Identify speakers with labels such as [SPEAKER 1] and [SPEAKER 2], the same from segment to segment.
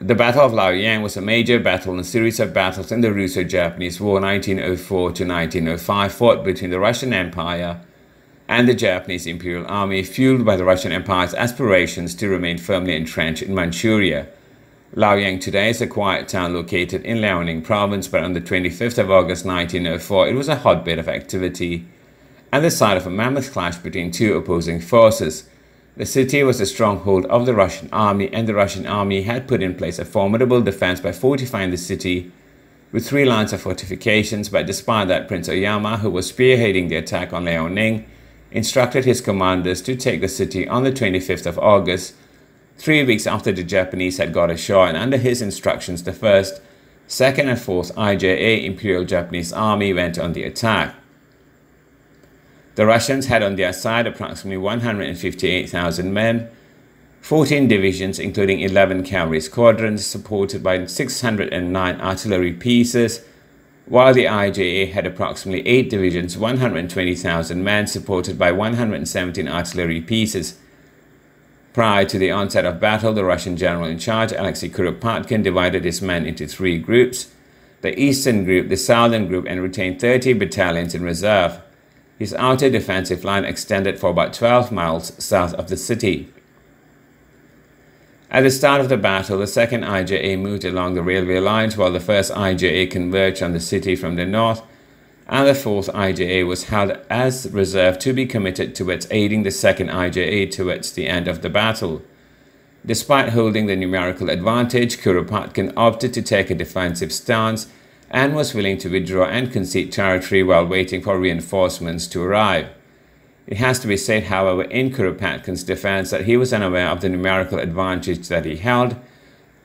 [SPEAKER 1] The Battle of Liaoyang was a major battle in a series of battles in the Russo-Japanese War 1904 to 1905 fought between the Russian Empire and the Japanese Imperial Army, fueled by the Russian Empire's aspirations to remain firmly entrenched in Manchuria. Liaoyang today is a quiet town located in Liaoning province, but on the 25th of August 1904, it was a hotbed of activity and the site of a mammoth clash between two opposing forces. The city was a stronghold of the Russian army, and the Russian army had put in place a formidable defense by fortifying the city with three lines of fortifications. But despite that, Prince Oyama, who was spearheading the attack on Liaoning, instructed his commanders to take the city on the 25th of August, three weeks after the Japanese had got ashore, and under his instructions, the 1st, 2nd, and 4th IJA Imperial Japanese Army went on the attack. The Russians had on their side approximately 158,000 men, 14 divisions, including 11 cavalry squadrons, supported by 609 artillery pieces, while the IJA had approximately 8 divisions, 120,000 men, supported by 117 artillery pieces. Prior to the onset of battle, the Russian general in charge, Alexei Kuropatkin, divided his men into three groups the eastern group, the southern group, and retained 30 battalions in reserve. His outer defensive line extended for about 12 miles south of the city. At the start of the battle, the 2nd IJA moved along the railway lines while the 1st IJA converged on the city from the north, and the 4th IJA was held as reserve to be committed towards aiding the 2nd IJA towards the end of the battle. Despite holding the numerical advantage, Kuropatkin opted to take a defensive stance and was willing to withdraw and concede territory while waiting for reinforcements to arrive. It has to be said, however, in Kuropatkin's defense that he was unaware of the numerical advantage that he held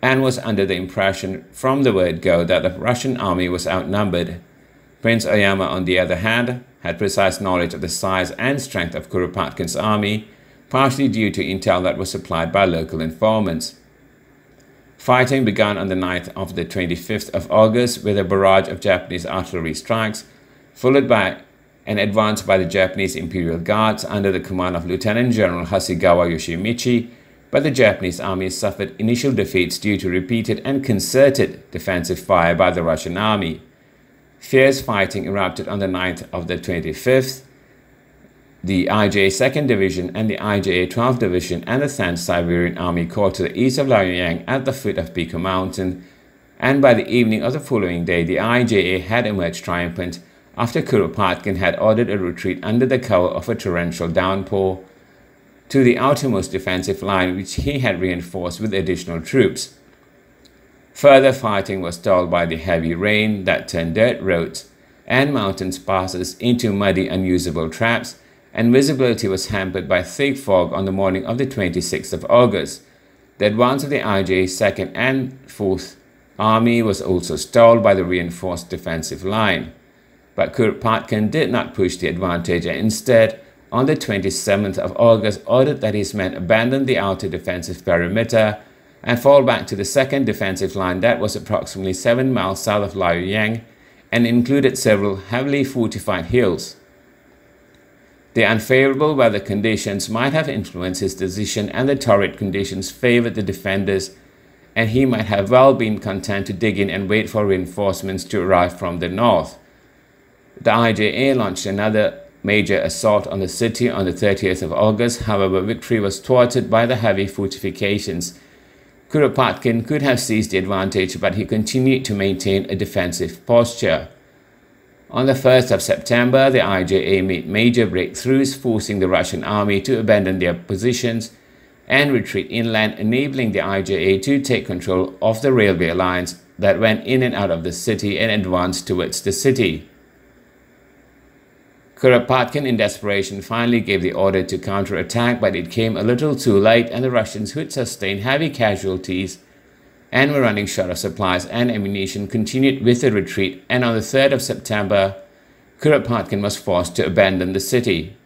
[SPEAKER 1] and was under the impression from the word go that the Russian army was outnumbered. Prince Oyama, on the other hand, had precise knowledge of the size and strength of Kuropatkin's army, partially due to intel that was supplied by local informants. Fighting began on the night of the 25th of August with a barrage of Japanese artillery strikes, followed by an advance by the Japanese Imperial Guards under the command of Lieutenant General Hasegawa Yoshimichi, but the Japanese army suffered initial defeats due to repeated and concerted defensive fire by the Russian army. Fierce fighting erupted on the night of the 25th, the IJA 2nd Division and the IJA 12th Division and the 10th Siberian Army Corps to the east of Liaoyang at the foot of Pico Mountain, and by the evening of the following day, the IJA had emerged triumphant after Kuropatkin had ordered a retreat under the cover of a torrential downpour to the outermost defensive line, which he had reinforced with additional troops. Further fighting was stalled by the heavy rain that turned dirt roads and mountains passes into muddy, unusable traps and visibility was hampered by thick fog on the morning of the 26th of August. The advance of the IJ 2nd and 4th Army was also stalled by the reinforced defensive line. But Kuropatkin did not push the advantage and instead, on the 27th of August, ordered that his men abandon the outer defensive perimeter and fall back to the second defensive line that was approximately 7 miles south of Liaoyang and included several heavily fortified hills. The unfavorable weather conditions might have influenced his decision, and the torrid conditions favored the defenders, and he might have well been content to dig in and wait for reinforcements to arrive from the north. The IJA launched another major assault on the city on the 30th of August. However, victory was thwarted by the heavy fortifications. Kuropatkin could have seized the advantage, but he continued to maintain a defensive posture. On the 1st of September, the IJA made major breakthroughs, forcing the Russian army to abandon their positions and retreat inland, enabling the IJA to take control of the railway lines that went in and out of the city and advanced towards the city. Kuropatkin, in desperation, finally gave the order to counterattack, but it came a little too late, and the Russians, who had sustained heavy casualties, and were running short of supplies and ammunition, continued with the retreat, and on the 3rd of September, Kuropatkin was forced to abandon the city.